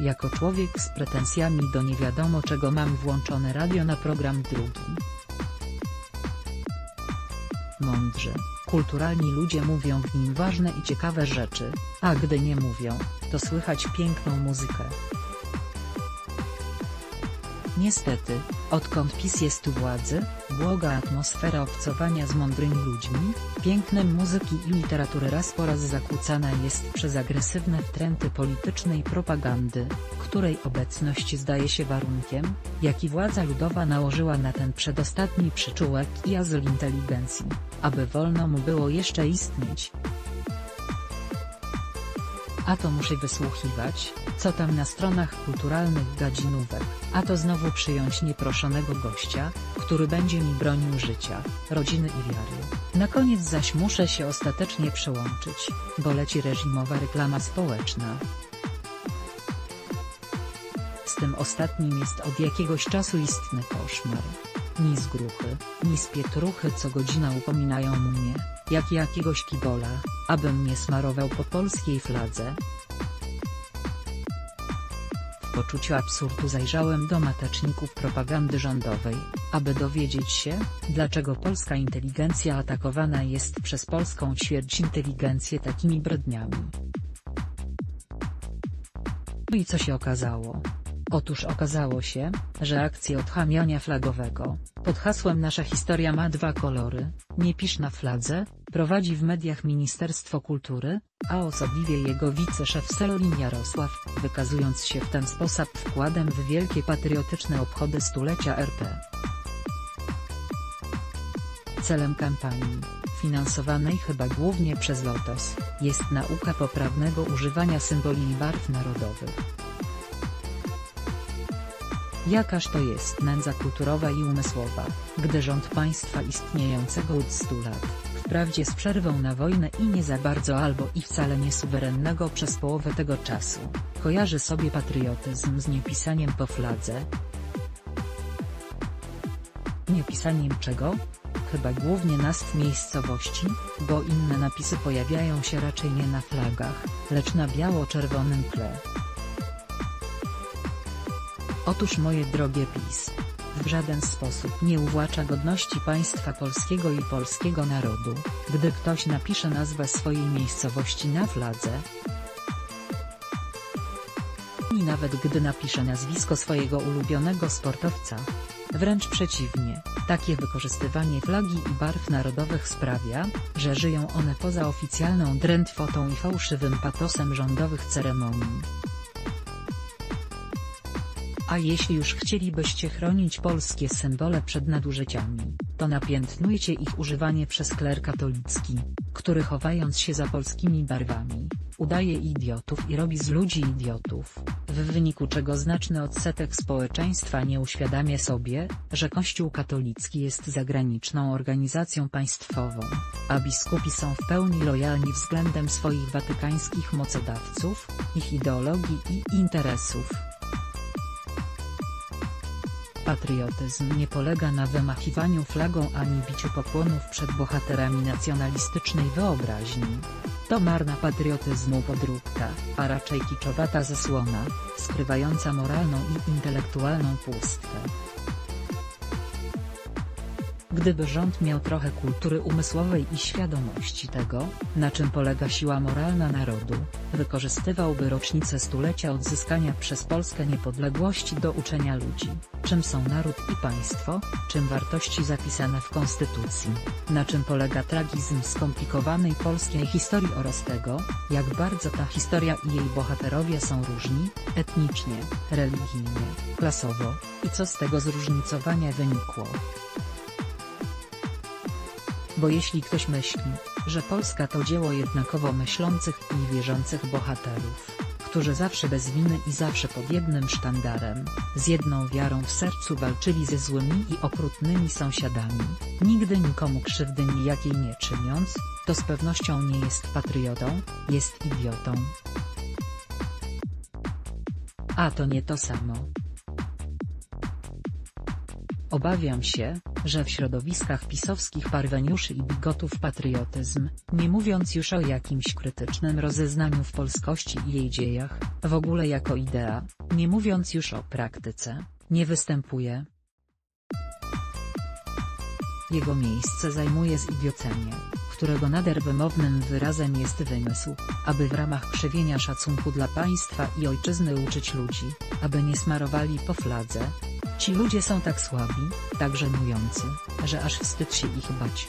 Jako człowiek z pretensjami do nie wiadomo czego mam włączone radio na program drugi. Mądrzy, kulturalni ludzie mówią w nim ważne i ciekawe rzeczy, a gdy nie mówią, to słychać piękną muzykę. Niestety, odkąd PiS jest u władzy, błoga atmosfera obcowania z mądrymi ludźmi, pięknem muzyki i literatury raz po raz zakłócana jest przez agresywne wtręty politycznej propagandy, której obecność zdaje się warunkiem, jaki władza ludowa nałożyła na ten przedostatni przyczółek i azyl inteligencji, aby wolno mu było jeszcze istnieć. A to muszę wysłuchiwać, co tam na stronach kulturalnych gadzinówek, a to znowu przyjąć nieproszonego gościa, który będzie mi bronił życia, rodziny i wiary. Na koniec zaś muszę się ostatecznie przełączyć, bo leci reżimowa reklama społeczna. Z tym ostatnim jest od jakiegoś czasu istny koszmar. Ni zgruchy, ni spietruchy co godzina upominają mnie, jak jakiegoś kibola, abym nie smarował po polskiej fladze. W poczuciu absurdu zajrzałem do mateczników propagandy rządowej, aby dowiedzieć się, dlaczego polska inteligencja atakowana jest przez polską ćwierć inteligencję takimi bredniami. No i co się okazało? Otóż okazało się, że akcja odchamiania flagowego, pod hasłem Nasza historia ma dwa kolory, nie pisz na fladze, prowadzi w mediach Ministerstwo Kultury, a osobliwie jego wiceszef Selolin Jarosław, wykazując się w ten sposób wkładem w wielkie patriotyczne obchody stulecia RP. Celem kampanii, finansowanej chyba głównie przez Lotos, jest nauka poprawnego używania symboli i barw narodowych. Jakaż to jest nędza kulturowa i umysłowa, gdy rząd państwa istniejącego od 100 lat, wprawdzie z przerwą na wojnę i nie za bardzo albo i wcale nie suwerennego przez połowę tego czasu, kojarzy sobie patriotyzm z niepisaniem po fladze. Niepisaniem czego? Chyba głównie nazw miejscowości, bo inne napisy pojawiają się raczej nie na flagach, lecz na biało-czerwonym tle. Otóż moje drogie PiS. W żaden sposób nie uwłacza godności państwa polskiego i polskiego narodu, gdy ktoś napisze nazwę swojej miejscowości na fladze. I nawet gdy napisze nazwisko swojego ulubionego sportowca. Wręcz przeciwnie, takie wykorzystywanie flagi i barw narodowych sprawia, że żyją one poza oficjalną drętwotą i fałszywym patosem rządowych ceremonii. A jeśli już chcielibyście chronić polskie symbole przed nadużyciami, to napiętnujcie ich używanie przez kler katolicki, który chowając się za polskimi barwami, udaje idiotów i robi z ludzi idiotów, w wyniku czego znaczny odsetek społeczeństwa nie uświadamia sobie, że Kościół katolicki jest zagraniczną organizacją państwową, a biskupi są w pełni lojalni względem swoich watykańskich mocodawców, ich ideologii i interesów. Patriotyzm nie polega na wymachiwaniu flagą ani biciu pokłonów przed bohaterami nacjonalistycznej wyobraźni. To marna patriotyzmu podróbka, a raczej kiczowata zasłona, skrywająca moralną i intelektualną pustkę. Gdyby rząd miał trochę kultury umysłowej i świadomości tego, na czym polega siła moralna narodu, wykorzystywałby rocznicę stulecia odzyskania przez Polskę niepodległości do uczenia ludzi, czym są naród i państwo, czym wartości zapisane w konstytucji, na czym polega tragizm skomplikowanej polskiej historii oraz tego, jak bardzo ta historia i jej bohaterowie są różni, etnicznie, religijnie, klasowo, i co z tego zróżnicowania wynikło. Bo jeśli ktoś myśli, że Polska to dzieło jednakowo myślących i wierzących bohaterów, którzy zawsze bez winy i zawsze pod jednym sztandarem, z jedną wiarą w sercu walczyli ze złymi i okrutnymi sąsiadami, nigdy nikomu krzywdy nijakiej nie czyniąc, to z pewnością nie jest patriotą, jest idiotą. A to nie to samo. Obawiam się, że w środowiskach pisowskich parweniuszy i bigotów patriotyzm, nie mówiąc już o jakimś krytycznym rozeznaniu w polskości i jej dziejach, w ogóle jako idea, nie mówiąc już o praktyce, nie występuje. Jego miejsce zajmuje zidiocenie, którego nader wymownym wyrazem jest wymysł, aby w ramach krzewienia szacunku dla państwa i ojczyzny uczyć ludzi, aby nie smarowali po fladze. Ci ludzie są tak słabi, tak żenujący, że aż wstyd się ich bać.